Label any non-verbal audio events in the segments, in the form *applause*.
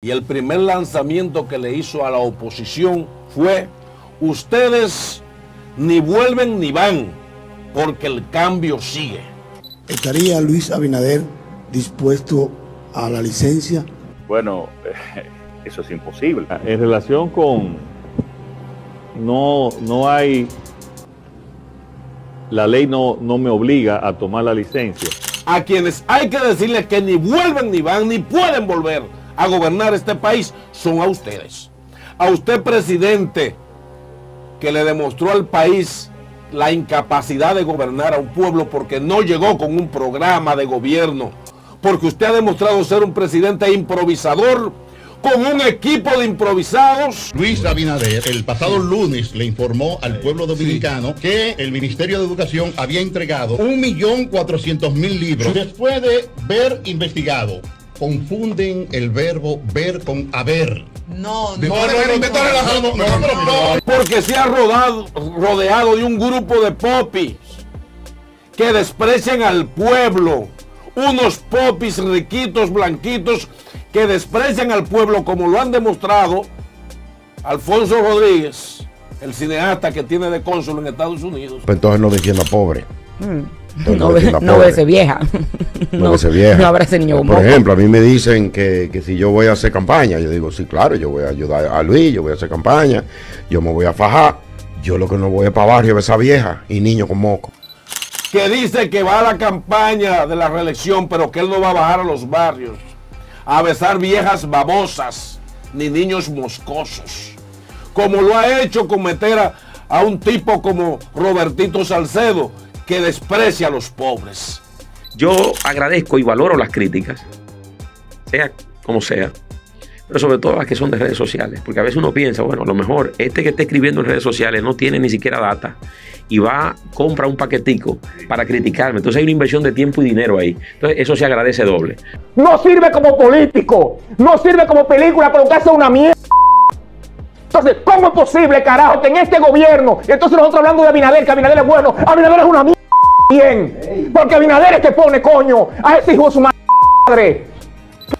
Y el primer lanzamiento que le hizo a la oposición fue, ustedes ni vuelven ni van, porque el cambio sigue. ¿Estaría Luis Abinader dispuesto a la licencia? Bueno, *laughs* eso es imposible. En relación con, no, no hay, la ley no, no me obliga a tomar la licencia. A quienes hay que decirles que ni vuelven ni van, ni pueden volver a gobernar este país son a ustedes. A usted, presidente, que le demostró al país la incapacidad de gobernar a un pueblo porque no llegó con un programa de gobierno, porque usted ha demostrado ser un presidente improvisador con un equipo de improvisados. Luis Abinader el pasado lunes le informó al pueblo dominicano que el Ministerio de Educación había entregado 1.400.000 libros después de ver investigado confunden el verbo ver con haber. No, no, no, Porque se ha rodado, rodeado de un grupo de popis que desprecian al pueblo. Unos popis riquitos, blanquitos, que desprecian al pueblo como lo han demostrado Alfonso Rodríguez, el cineasta que tiene de cónsul en Estados Unidos. Pues entonces no diciendo pobre. Mm. No, ve, no ve vieja. No, *laughs* ve vieja. No habrá ese niño Por ejemplo, a mí me dicen que, que, si yo voy a hacer campaña, yo digo, sí, claro, yo voy a ayudar a Luis, yo voy a hacer campaña, yo me voy a fajar. Yo lo que no voy es para barrio a esa vieja y niño con moco. Que dice que va a la campaña de la reelección, pero que él no va a bajar a los barrios a besar viejas babosas ni niños moscosos. Como lo ha hecho cometer a, a un tipo como Robertito Salcedo, que desprecia a los pobres. Yo agradezco y valoro las críticas, sea como sea, pero sobre todo las que son de redes sociales, porque a veces uno piensa, bueno, a lo mejor este que está escribiendo en redes sociales no tiene ni siquiera data y va, compra un paquetico para criticarme. Entonces hay una inversión de tiempo y dinero ahí. Entonces eso se agradece doble. No sirve como político, no sirve como película, pero que hace una mierda. Entonces, ¿cómo es posible, carajo, que en este gobierno, entonces nosotros hablando de Abinader, que Abinader es bueno, Abinader es una mierda bien, porque Abinader es que pone coño a ese hijo de su madre.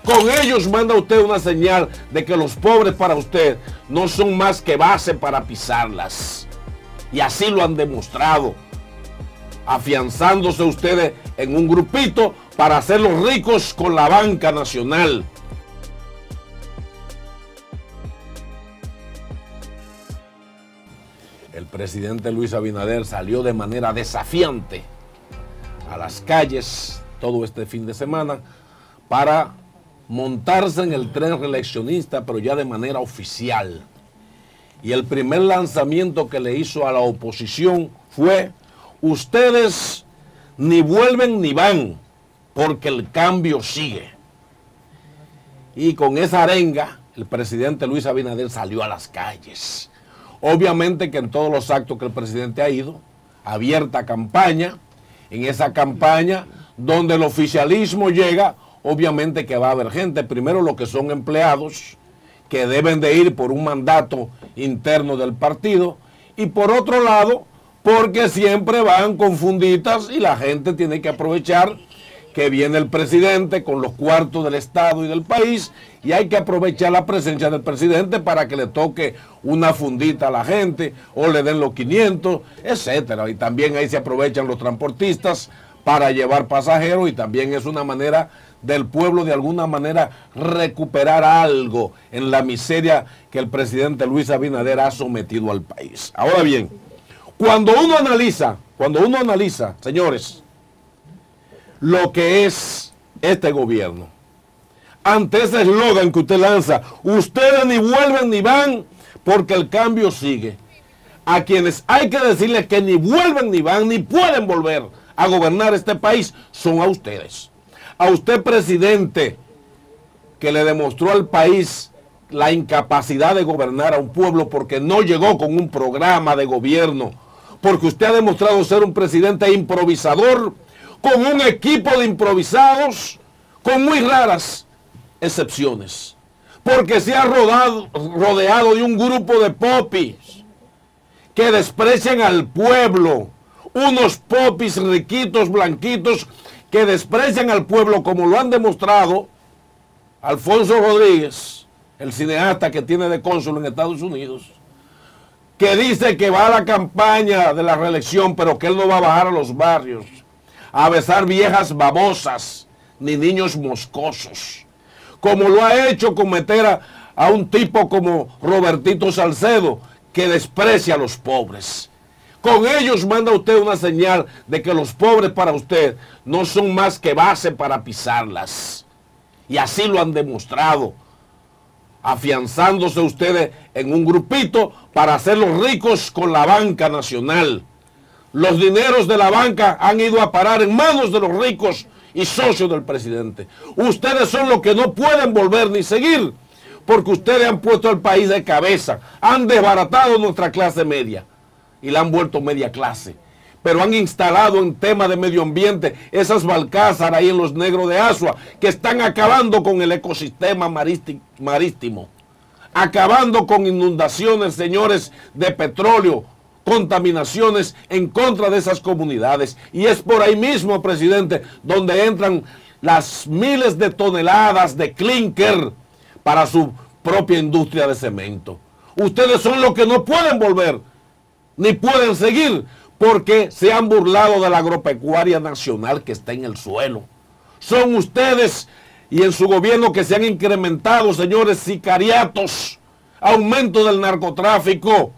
Con ellos manda usted una señal de que los pobres para usted no son más que base para pisarlas. Y así lo han demostrado, afianzándose ustedes en un grupito para hacerlos ricos con la banca nacional. el presidente Luis Abinader salió de manera desafiante a las calles todo este fin de semana para montarse en el tren reeleccionista, pero ya de manera oficial. Y el primer lanzamiento que le hizo a la oposición fue, ustedes ni vuelven ni van, porque el cambio sigue. Y con esa arenga, el presidente Luis Abinader salió a las calles Obviamente que en todos los actos que el presidente ha ido, abierta campaña, en esa campaña donde el oficialismo llega, obviamente que va a haber gente, primero los que son empleados, que deben de ir por un mandato interno del partido, y por otro lado, porque siempre van confundidas y la gente tiene que aprovechar que viene el presidente con los cuartos del Estado y del país y hay que aprovechar la presencia del presidente para que le toque una fundita a la gente o le den los 500, etcétera. Y también ahí se aprovechan los transportistas para llevar pasajeros y también es una manera del pueblo de alguna manera recuperar algo en la miseria que el presidente Luis Abinader ha sometido al país. Ahora bien, cuando uno analiza, cuando uno analiza, señores, lo que es este gobierno. Ante ese eslogan que usted lanza, ustedes ni vuelven ni van porque el cambio sigue. A quienes hay que decirles que ni vuelven ni van ni pueden volver a gobernar este país son a ustedes. A usted, presidente, que le demostró al país la incapacidad de gobernar a un pueblo porque no llegó con un programa de gobierno, porque usted ha demostrado ser un presidente improvisador con un equipo de improvisados con muy raras excepciones. Porque se ha rodado, rodeado de un grupo de popis que desprecian al pueblo. Unos popis riquitos, blanquitos, que desprecian al pueblo como lo han demostrado Alfonso Rodríguez, el cineasta que tiene de cónsul en Estados Unidos, que dice que va a la campaña de la reelección, pero que él no va a bajar a los barrios a besar viejas babosas ni niños moscosos, como lo ha hecho cometer a, a un tipo como Robertito Salcedo, que desprecia a los pobres. Con ellos manda usted una señal de que los pobres para usted no son más que base para pisarlas. Y así lo han demostrado, afianzándose ustedes en un grupito para hacerlos ricos con la banca nacional. Los dineros de la banca han ido a parar en manos de los ricos y socios del presidente. Ustedes son los que no pueden volver ni seguir, porque ustedes han puesto al país de cabeza, han desbaratado nuestra clase media y la han vuelto media clase. Pero han instalado en tema de medio ambiente esas balcázar ahí en los negros de Asua que están acabando con el ecosistema marítimo, acabando con inundaciones, señores, de petróleo, contaminaciones en contra de esas comunidades. Y es por ahí mismo, presidente, donde entran las miles de toneladas de clinker para su propia industria de cemento. Ustedes son los que no pueden volver ni pueden seguir porque se han burlado de la agropecuaria nacional que está en el suelo. Son ustedes y en su gobierno que se han incrementado, señores, sicariatos, aumento del narcotráfico.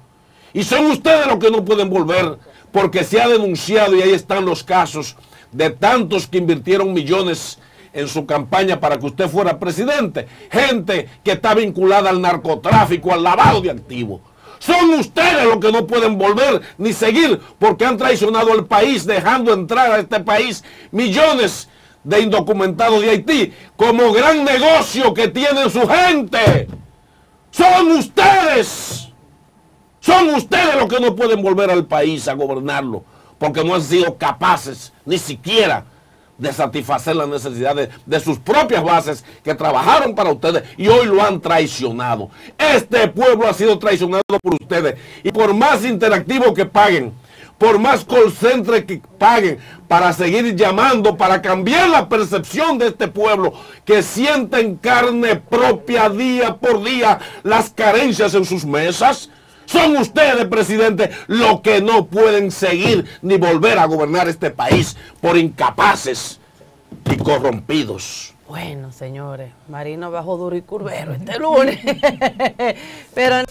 Y son ustedes los que no pueden volver porque se ha denunciado y ahí están los casos de tantos que invirtieron millones en su campaña para que usted fuera presidente. Gente que está vinculada al narcotráfico, al lavado de activos. Son ustedes los que no pueden volver ni seguir porque han traicionado al país dejando entrar a este país millones de indocumentados de Haití como gran negocio que tiene su gente. Son ustedes. Son ustedes los que no pueden volver al país a gobernarlo porque no han sido capaces ni siquiera de satisfacer las necesidades de sus propias bases que trabajaron para ustedes y hoy lo han traicionado. Este pueblo ha sido traicionado por ustedes y por más interactivo que paguen, por más call que paguen para seguir llamando, para cambiar la percepción de este pueblo que siente en carne propia día por día las carencias en sus mesas, son ustedes, presidente, los que no pueden seguir ni volver a gobernar este país por incapaces y corrompidos. Bueno, señores, Marino bajo duro y curvero este lunes. *laughs* Pero...